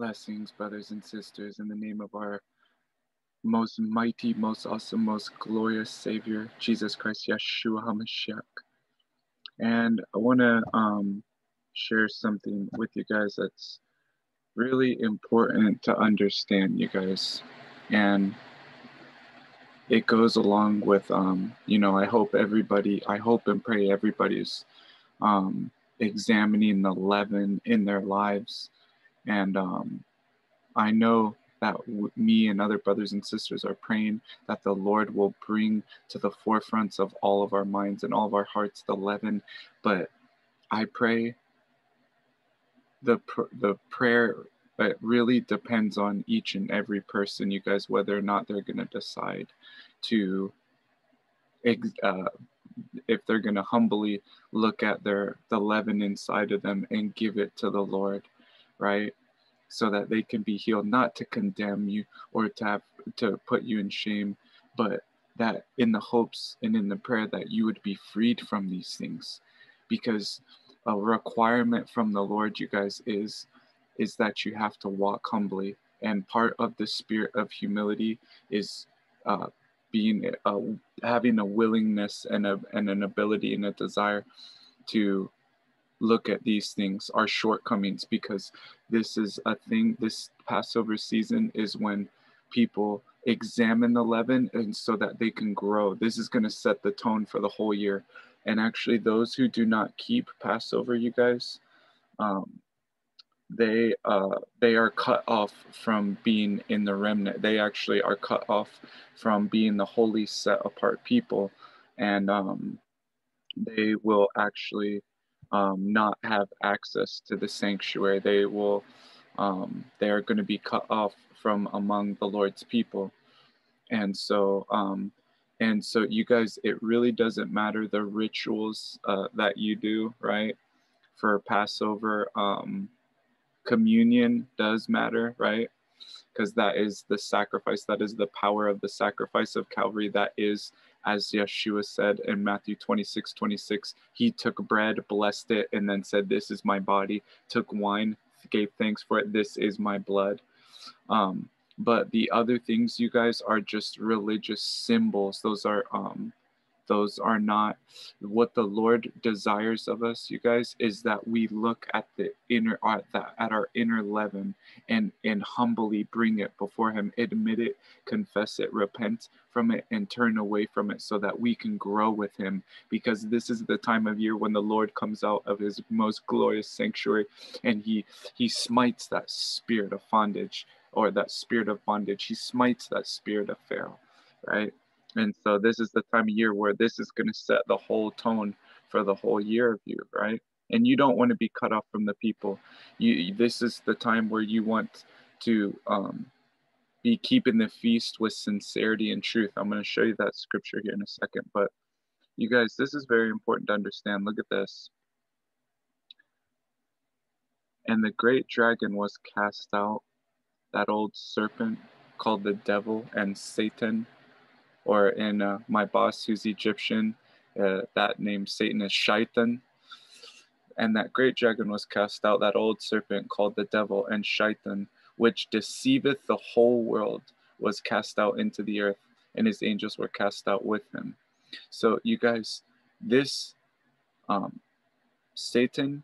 Blessings, brothers and sisters, in the name of our most mighty, most awesome, most glorious Savior, Jesus Christ, Yeshua HaMashiach. And I want to um, share something with you guys that's really important to understand, you guys. And it goes along with, um, you know, I hope everybody, I hope and pray everybody's um, examining the leaven in their lives and um, I know that me and other brothers and sisters are praying that the Lord will bring to the forefronts of all of our minds and all of our hearts the leaven. But I pray the pr- the prayer it really depends on each and every person, you guys, whether or not they're going to decide to, uh, if they're going to humbly look at their the leaven inside of them and give it to the Lord, right? so that they can be healed, not to condemn you or to have to put you in shame, but that in the hopes and in the prayer that you would be freed from these things. Because a requirement from the Lord, you guys, is is that you have to walk humbly. And part of the spirit of humility is uh, being uh, having a willingness and a and an ability and a desire to look at these things, our shortcomings, because this is a thing, this Passover season is when people examine the leaven and so that they can grow. This is going to set the tone for the whole year. And actually, those who do not keep Passover, you guys, um, they uh, they are cut off from being in the remnant. They actually are cut off from being the holy, set apart people, and um, they will actually um, not have access to the sanctuary. They will, um, they are going to be cut off from among the Lord's people. And so, um, and so you guys, it really doesn't matter the rituals uh, that you do, right? For Passover, um, communion does matter, right? Because that is the sacrifice, that is the power of the sacrifice of Calvary, that is as Yeshua said in Matthew 26 26, he took bread, blessed it, and then said, This is my body, took wine, gave thanks for it, this is my blood. Um, but the other things, you guys, are just religious symbols. Those are um, those are not what the Lord desires of us, you guys, is that we look at the inner at that at our inner leaven and and humbly bring it before him, admit it, confess it, repent from it, and turn away from it so that we can grow with him. Because this is the time of year when the Lord comes out of his most glorious sanctuary and he he smites that spirit of bondage or that spirit of bondage. He smites that spirit of Pharaoh, right? And so this is the time of year where this is going to set the whole tone for the whole year of you, right? And you don't want to be cut off from the people. You this is the time where you want to um, be keeping the feast with sincerity and truth. I'm going to show you that scripture here in a second, but you guys, this is very important to understand. Look at this. And the great dragon was cast out, that old serpent called the devil and Satan or in uh, my boss who's Egyptian, uh, that name Satan is Shaitan. And that great dragon was cast out, that old serpent called the devil and Shaitan, which deceiveth the whole world, was cast out into the earth, and his angels were cast out with him. So, you guys, this um, Satan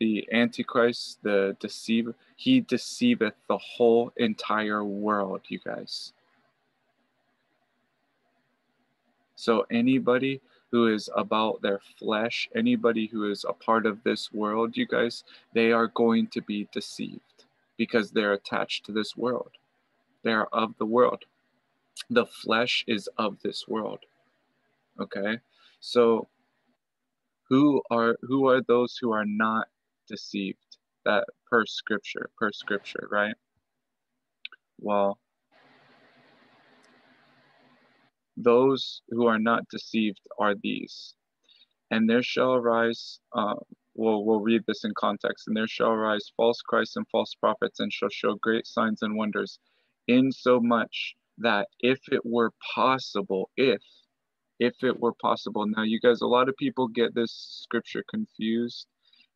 the Antichrist, the deceiver, he deceiveth the whole entire world, you guys. So anybody who is about their flesh, anybody who is a part of this world, you guys, they are going to be deceived because they're attached to this world. They are of the world. The flesh is of this world. Okay? So who are who are those who are not deceived that per scripture per scripture right? Well those who are not deceived are these. And there shall arise uh, we'll, we'll read this in context. And there shall arise false christs and false prophets and shall show great signs and wonders in so much that if it were possible if if it were possible. Now you guys a lot of people get this scripture confused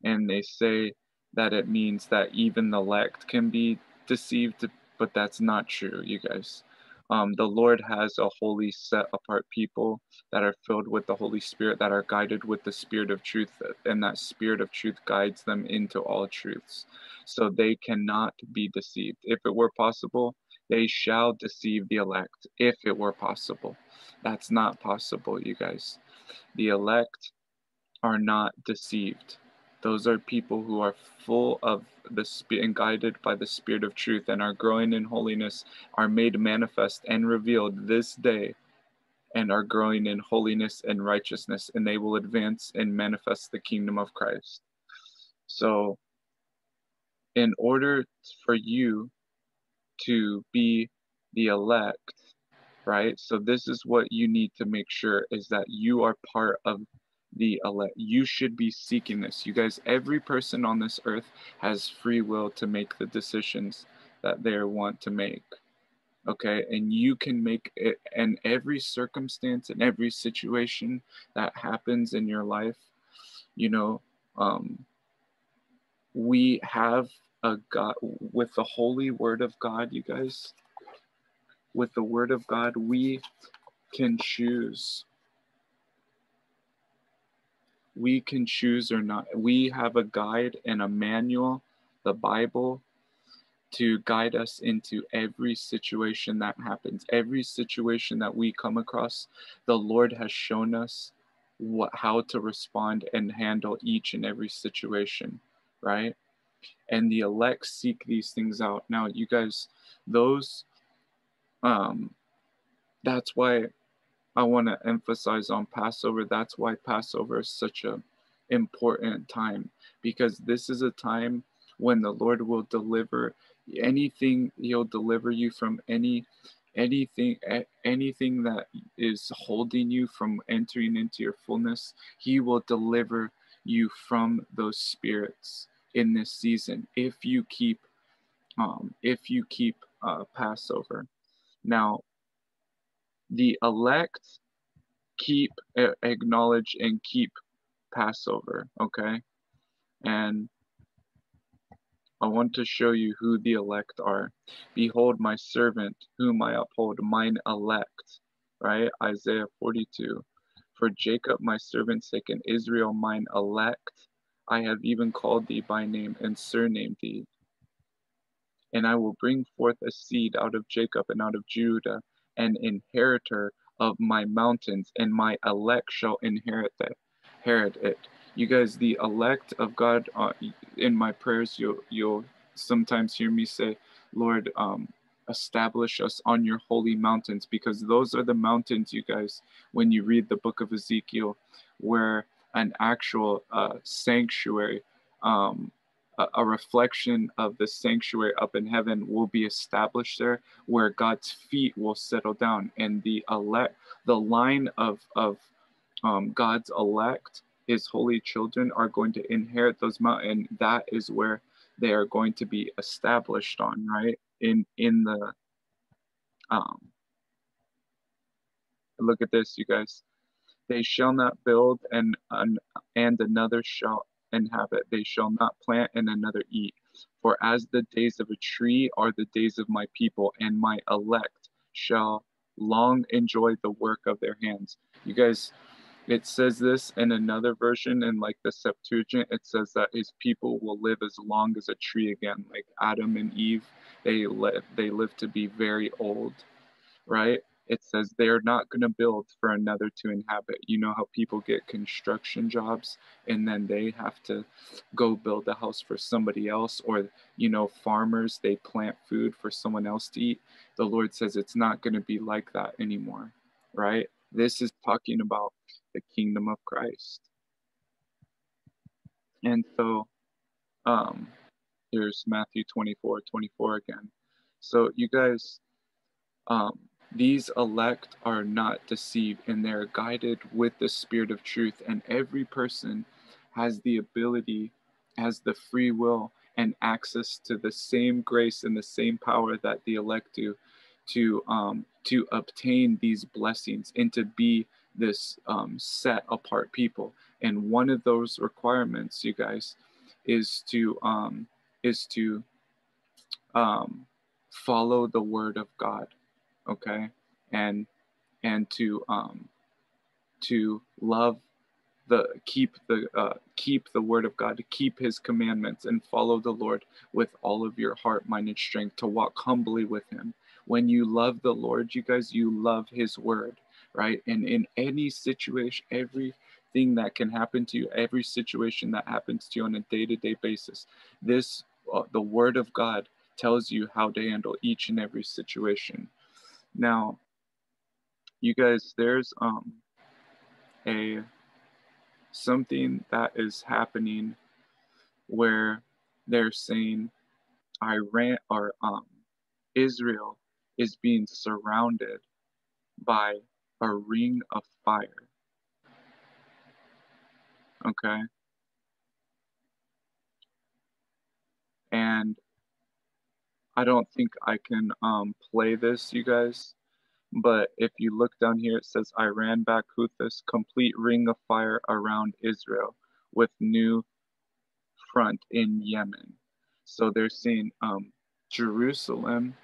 and they say that it means that even the elect can be deceived, but that's not true, you guys. Um, the Lord has a holy, set apart people that are filled with the Holy Spirit, that are guided with the Spirit of truth, and that Spirit of truth guides them into all truths. So they cannot be deceived. If it were possible, they shall deceive the elect, if it were possible. That's not possible, you guys. The elect are not deceived. Those are people who are full of the spirit and guided by the spirit of truth and are growing in holiness, are made manifest and revealed this day and are growing in holiness and righteousness, and they will advance and manifest the kingdom of Christ. So, in order for you to be the elect, right? So, this is what you need to make sure is that you are part of the elect. You should be seeking this. You guys, every person on this earth has free will to make the decisions that they want to make. Okay, and you can make it and every circumstance, and every situation that happens in your life. You know, um, we have a God with the holy word of God, you guys. With the word of God, we can choose we can choose or not. We have a guide and a manual, the Bible, to guide us into every situation that happens, every situation that we come across. The Lord has shown us what how to respond and handle each and every situation, right? And the elect seek these things out. Now, you guys, those um that's why I want to emphasize on Passover. That's why Passover is such an important time because this is a time when the Lord will deliver anything. He'll deliver you from any anything anything that is holding you from entering into your fullness. He will deliver you from those spirits in this season if you keep um if you keep uh passover. Now the elect keep acknowledge and keep passover okay and I want to show you who the elect are. Behold, my servant, whom I uphold, mine elect. Right? Isaiah 42. For Jacob, my servant's sake, and Israel, mine elect, I have even called thee by name and surnamed thee. And I will bring forth a seed out of Jacob and out of Judah, an inheritor of my mountains, and my elect shall inherit it. Inherit it. You guys, the elect of God, uh, in my prayers, you'll you'll sometimes hear me say, Lord, um, establish us on your holy mountains, because those are the mountains, you guys. When you read the book of Ezekiel, where an actual uh, sanctuary um, a, reflection of the sanctuary up in heaven will be established there where God's feet will settle down and the elect the line of of um, God's elect his holy children are going to inherit those mountains that is where they are going to be established on right? In in the um look at this you guys. They shall not build and and, and another shall inhabit. They shall not plant and another eat. For as the days of a tree are the days of my people, and my elect shall long enjoy the work of their hands. You guys, it says this in another version in like the Septuagint. It says that his people will live as long as a tree again, like Adam and Eve. They live, they live to be very old, right? It says they're not going to build for another to inhabit. You know how people get construction jobs and then they have to go build a house for somebody else, or, you know, farmers, they plant food for someone else to eat. The Lord says it's not going to be like that anymore, right? This is talking about the kingdom of Christ. And so, um, here's Matthew 24 24 again. So, you guys, um, these elect are not deceived and they're guided with the spirit of truth. And every person has the ability, has the free will and access to the same grace and the same power that the elect do to um, to obtain these blessings and to be this um, set apart people. And one of those requirements, you guys, is to um, is to um, follow the word of God, okay, and and to um, to love the keep the uh, keep the word of God, to keep His commandments, and follow the Lord with all of your heart, mind, and strength. To walk humbly with Him. When you love the Lord, you guys, you love His word, right? And in any situation, everything that can happen to you, every situation that happens to you on a day-to-day basis, this uh, the word of God tells you how to handle each and every situation. Now, you guys, there's um a something that is happening where they're saying Iran or um, Israel is being surrounded by a ring of fire. Okay. And I don't think I can um, play this, you guys. But if you look down here, it says Iran backed Houthis complete ring of fire around Israel with new front in Yemen. So they're saying um, Jerusalem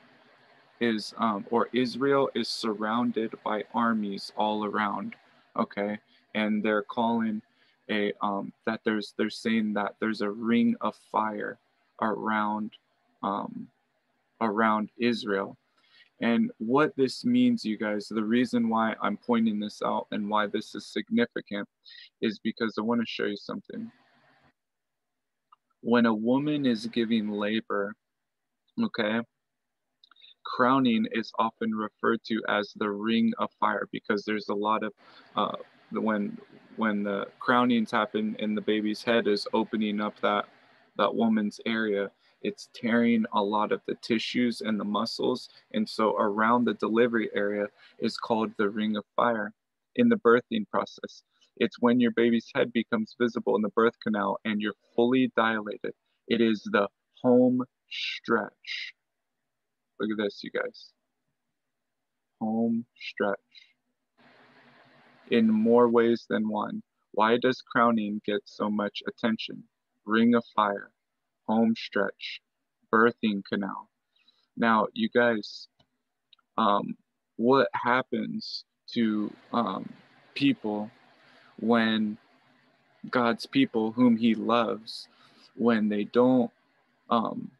is, um, or Israel is surrounded by armies all around. Okay. And they're calling a, um, that there's, they're saying that there's a ring of fire around, um, around Israel and what this means, you guys, the reason why I'm pointing this out and why this is significant is because I want to show you something. When a woman is giving labor, okay, crowning is often referred to as the ring of fire because there's a lot of uh, when when the crownings happen and the baby's head is opening up that that woman's area it's tearing a lot of the tissues and the muscles. And so around the delivery area is called the ring of fire in the birthing process. It's when your baby's head becomes visible in the birth canal and you're fully dilated. It is the home stretch. Look at this, you guys. Home stretch. In more ways than one. Why does crowning get so much attention? Ring of fire home stretch, birthing canal. Now, you guys, um, what happens to um, people when God's people, whom He loves, when they don't, um,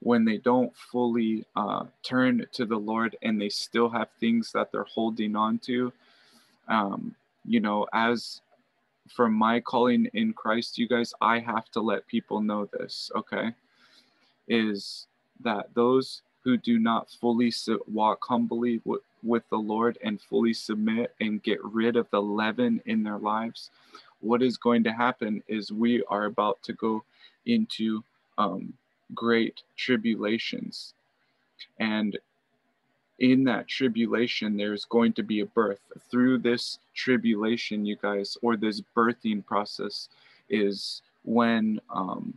when they don't fully uh, turn to the Lord and they still have things that they're holding on to, um, you know, as for my calling in Christ, you guys, I have to let people know this, okay? Is that those who do not fully walk humbly with, with the Lord and fully submit and get rid of the leaven in their lives, what is going to happen is we are about to go into um, great tribulations. And in that tribulation, there's going to be a birth. Through this tribulation, you guys, or this birthing process, is when, um,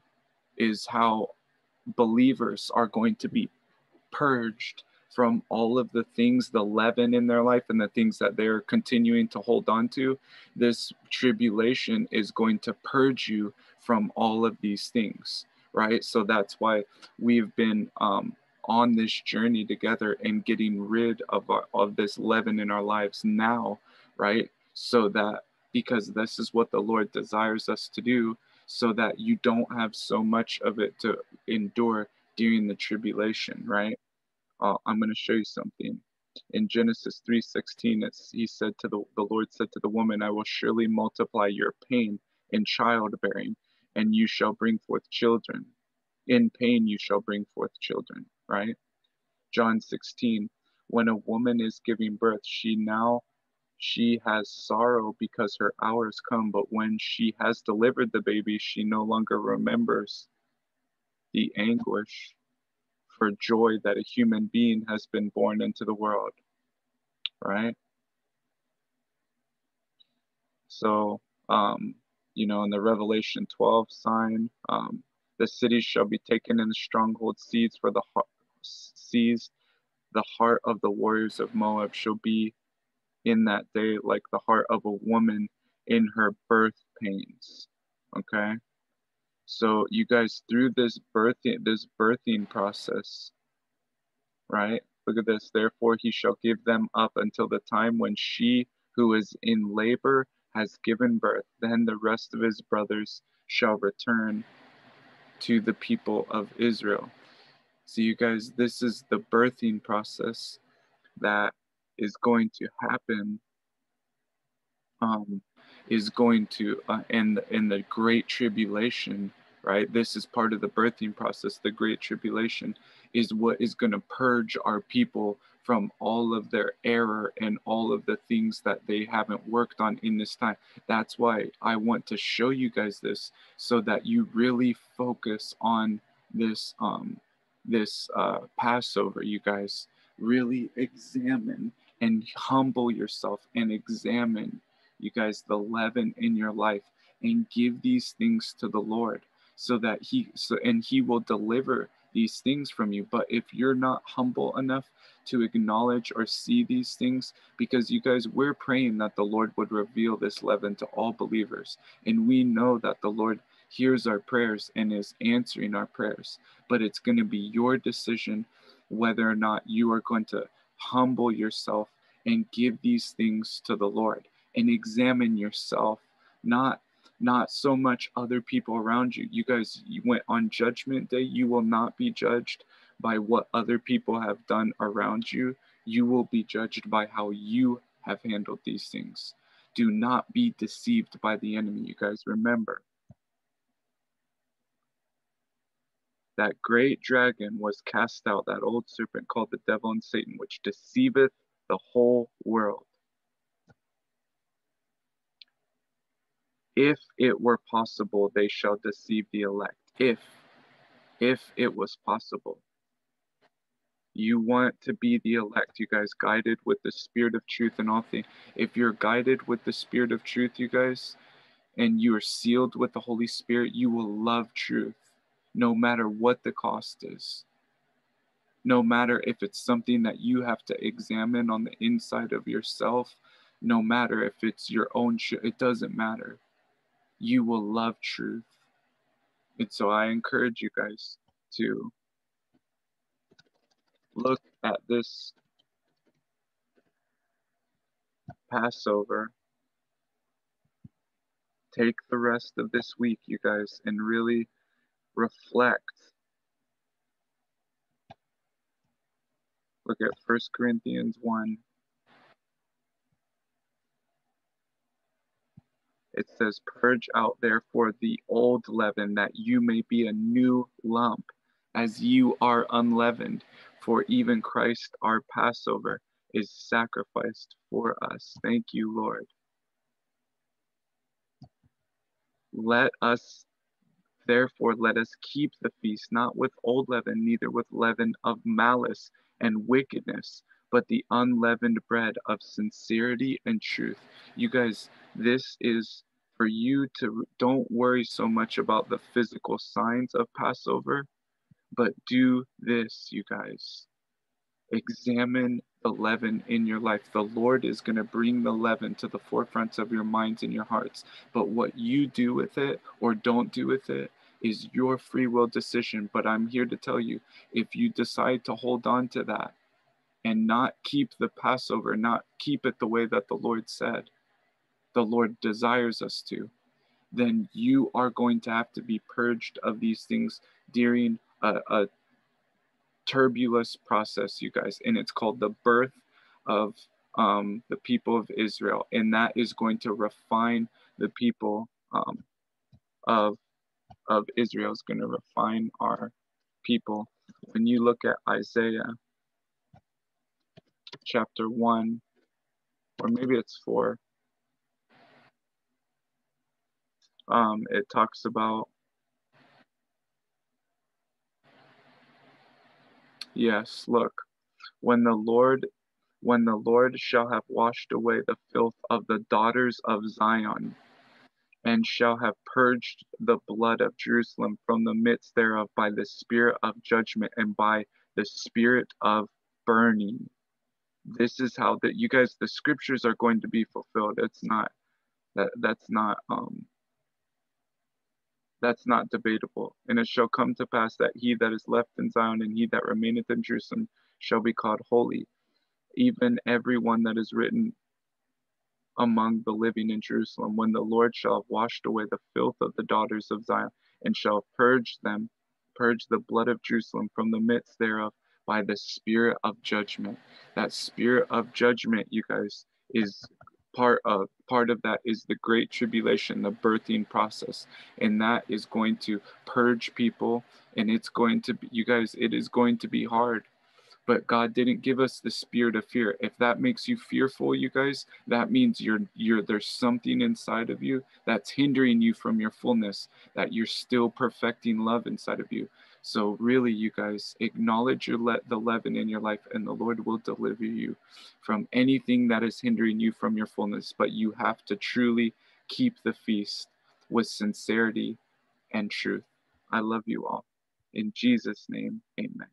is how believers are going to be purged from all of the things, the leaven in their life, and the things that they're continuing to hold on to. This tribulation is going to purge you from all of these things, right? So that's why we've been um, on this journey together and getting rid of our, of this leaven in our lives now, right? So that because this is what the Lord desires us to do, so that you don't have so much of it to endure during the tribulation, right? Uh, I'm going to show you something. In Genesis 3:16, it's he said to the the Lord said to the woman, "I will surely multiply your pain in childbearing, and you shall bring forth children. In pain you shall bring forth children." Right? John 16, when a woman is giving birth, she now she has sorrow because her hour has come, but when she has delivered the baby, she no longer remembers the anguish for joy that a human being has been born into the world. Right? So, um, you know, in the Revelation 12 sign, um, the cities shall be taken in the stronghold seeds for the sees the heart of the warriors of Moab shall be in that day like the heart of a woman in her birth pains. Okay? So you guys through this birthing this birthing process, right? Look at this. Therefore he shall give them up until the time when she who is in labor has given birth. Then the rest of his brothers shall return to the people of Israel. So you guys, this is the birthing process that is going to happen um, is going to in in the great tribulation right? This is part of the birthing process. The great tribulation is what is going to purge our people from all of their error and all of the things that they haven't worked on in this time. That's why i want to show you guys this so that you really focus on this um this uh passover you guys really examine and humble yourself and examine you guys, the leaven in your life and give these things to the Lord so that he so and he will deliver these things from you. But if you're not humble enough to acknowledge or see these things because you guys we're praying that the lord would reveal this leaven to all believers. And we know that the lord hears our prayers and is answering our prayers but it's going to be your decision whether or not you are going to humble yourself and give these things to the lord and examine yourself, not not so much other people around you. You guys you went on judgment day, you will not be judged by what other people have done around you. You will be judged by how you have handled these things. Do not be deceived by the enemy, you guys. Remember, that great dragon was cast out, that old serpent called the devil and Satan, which deceiveth the whole world. if it were possible, they shall deceive the elect. If, if it was possible. You want to be the elect, you guys, guided with the spirit of truth and all things. If you're guided with the spirit of truth, you guys, and you are sealed with the Holy Spirit, you will love truth no matter what the cost is. No matter if it's something that you have to examine on the inside of yourself, no matter if it's your own, it doesn't matter you will love truth. And so I encourage you guys to look at this Passover. Take the rest of this week, you guys, and really reflect. Look at 1 Corinthians 1 It says, Purge out therefore the old leaven, that you may be a new lump, as you are unleavened. For even Christ our Passover is sacrificed for us. Thank you, Lord. Let us Therefore, let us keep the feast not with old leaven, neither with leaven of malice and wickedness, but the unleavened bread of sincerity and truth. You guys, this is for you to don't worry so much about the physical signs of Passover, but do this, you guys. Examine the leaven in your life. The Lord is going to bring the leaven to the forefronts of your minds and your hearts. But what you do with it or don't do with it is your free will decision. But I'm here to tell you if you decide to hold on to that, and not keep the Passover, not keep it the way that the Lord said, the Lord desires us to, then you are going to have to be purged of these things during a, a turbulent process, you guys. And it's called the birth of um, the people of Israel. And that is going to refine the people um, of, of Israel, is going to refine our people. When you look at Isaiah chapter 1, or maybe it's 4. Um, it talks about Yes, look, when the Lord when the Lord shall have washed away the filth of the daughters of Zion, and shall have purged the blood of Jerusalem from the midst thereof by the spirit of judgment and by the spirit of burning. This is how that you guys the scriptures are going to be fulfilled. It's not that that's not um That's not debatable. And it shall come to pass that he that is left in Zion and he that remaineth in Jerusalem shall be called holy, even every one that is written among the living in Jerusalem, when the Lord shall have washed away the filth of the daughters of Zion, and shall purge them, purge the blood of Jerusalem from the midst thereof by the spirit of judgment. That spirit of judgment, you guys, is part of part of that is the great tribulation the birthing process and that is going to purge people and it's going to be you guys it is going to be hard but God didn't give us the spirit of fear. If that makes you fearful, you guys, that means you're you're there's something inside of you that's hindering you from your fullness, that you're still perfecting love inside of you. So really, you guys, acknowledge your let the leaven in your life, and the Lord will deliver you from anything that is hindering you from your fullness. But you have to truly keep the feast with sincerity and truth. I love you all. In Jesus' name, amen.